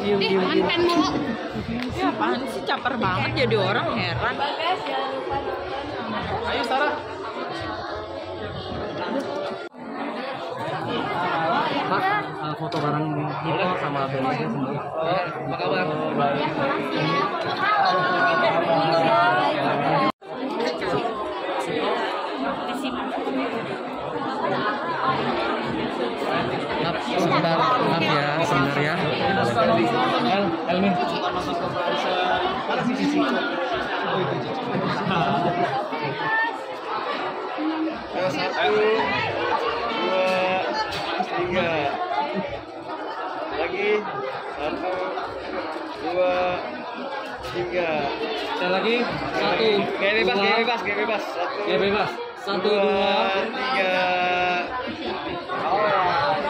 diem, diem. Kan mau Ya apaan sih caper banget jadi orang heran. Ayo Sarah. Mas, eh, foto bareng Niko sama Belinda semua. Apa kabar? Ya, sebentar ya. El, Elmi. Satu, dua, tiga. Lagi. Satu, dua, tiga. Sekali lagi, satu, Gaya bebas, gaya bebas, bebas. Satu, ya bebas. Satu, dua, tiga. Thank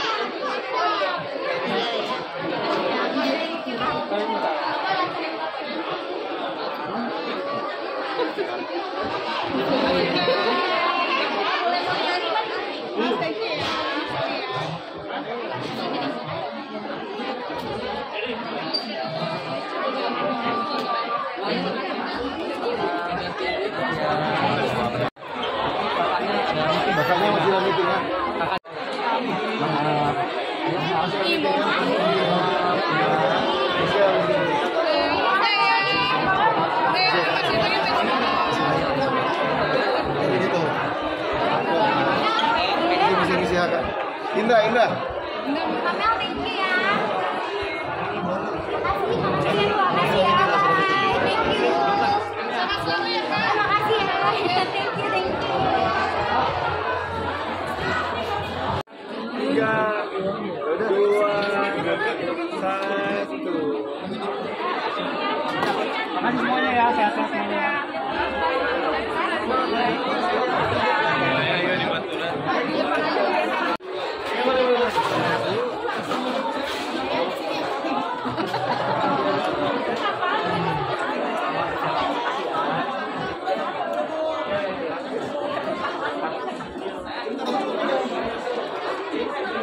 Bapaknya masih dalam meeting ya. Gitu. Hak. Indah, Indah. Kamel, thank you ya. Makasih, makasih ya, makasih ya, bye. Thank you. Selamat selalu ya, Kak. Makasih ya. Thank you, thank you. Tiga, dua, satu. Makasih semuanya ya, sehat-sehat semuanya. Oh, makanya siap, siap.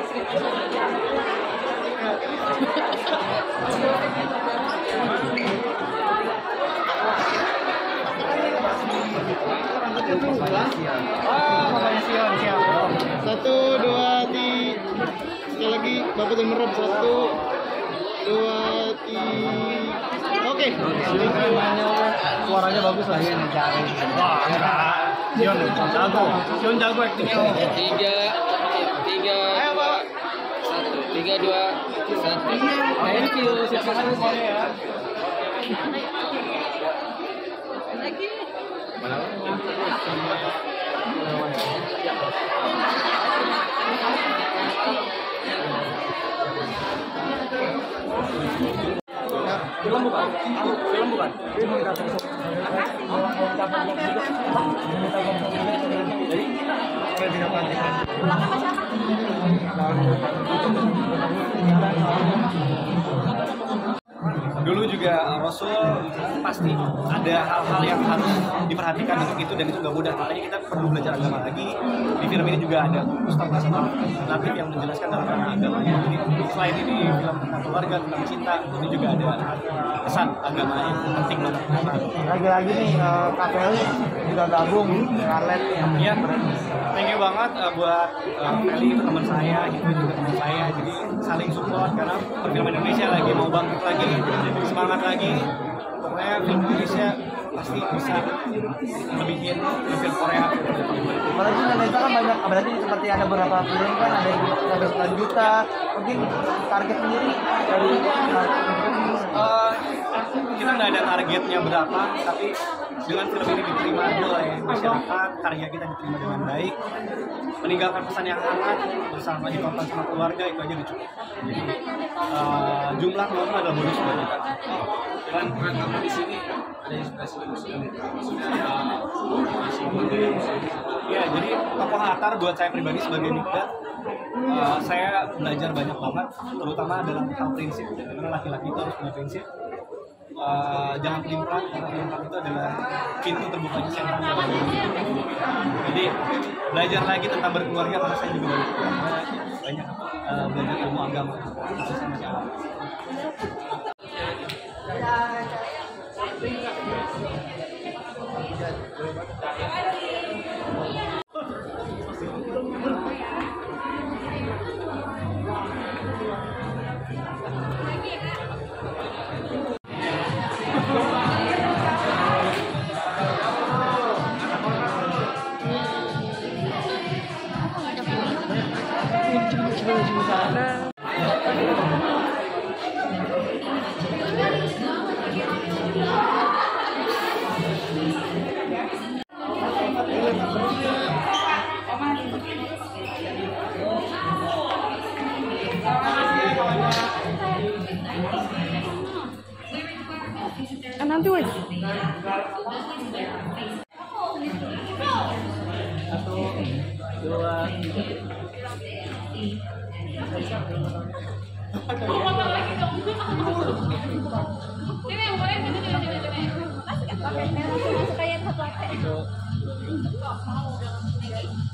Satu, dua, tiga. Sekali lagi, Bapak dan merem. Satu, dua, tiga. Oke. Suaranya bagus lah. Wah. Sion jago. Sion jago aktingnya. Tiga, tiga, dua, satu. Thank you, sukses semuanya ya. Film bukan? Film bukan? Jadi, saya tidak pantas. Juga Rasul pasti ada hal-hal yang harus diperhatikan untuk itu dan itu gak mudah. Makanya kita perlu belajar agama lagi. Di film ini juga ada ustaz ustaz natif yang menjelaskan tentang agama. Jadi selain ini film tentang keluarga tentang cinta ini juga ada pesan agama yang penting banget. Lagi-lagi nih Kak Feli juga gabung Scarlett yang Iya, thank you banget uh, buat uh, Feli itu teman saya, itu juga teman saya. Jadi saling support karena perfilman Indonesia lagi mau bangkit lagi, semangat lagi. Pokoknya film Indonesia pasti bisa lebihin film Korea. Apalagi Indonesia kan banyak, berarti seperti ada beberapa film kan ada yang ada juta. Mungkin target sendiri dari Uh, kita nggak ada targetnya berapa, tapi dengan film ini diterima oleh masyarakat, karya kita diterima dengan baik, meninggalkan pesan yang hangat bersama ditonton sama keluarga itu aja udah cukup. Jadi uh, jumlah penonton adalah bonus buat kita. Dan peran kamu di sini ada inspirasi. Maksudnya Ya, jadi tokoh latar buat saya pribadi sebagai Nikda, uh, saya belajar banyak banget, terutama dalam hal prinsip. Karena laki-laki itu harus punya prinsip. Uh, jangan pelin-pelan, karena pelin-pelan itu adalah pintu setan dalam hidup. Jadi belajar lagi tentang berkeluarga karena saya juga baru keluarga, banyak uh, belajar ilmu agama. khususnya masalah.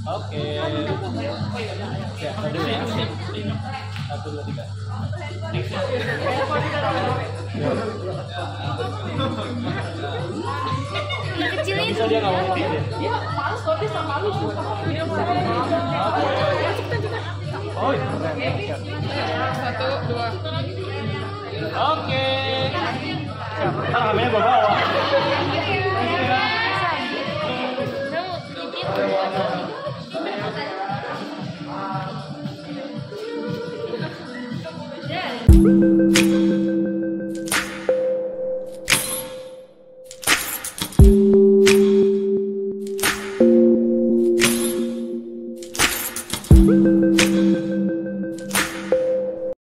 Oke. Ya, satu ya. Satu, dua, tiga. Kecilin. Bisa dia nggak mau ngomong dia. Oh, iya. Satu, dua. Oke. Namanya gua bawa.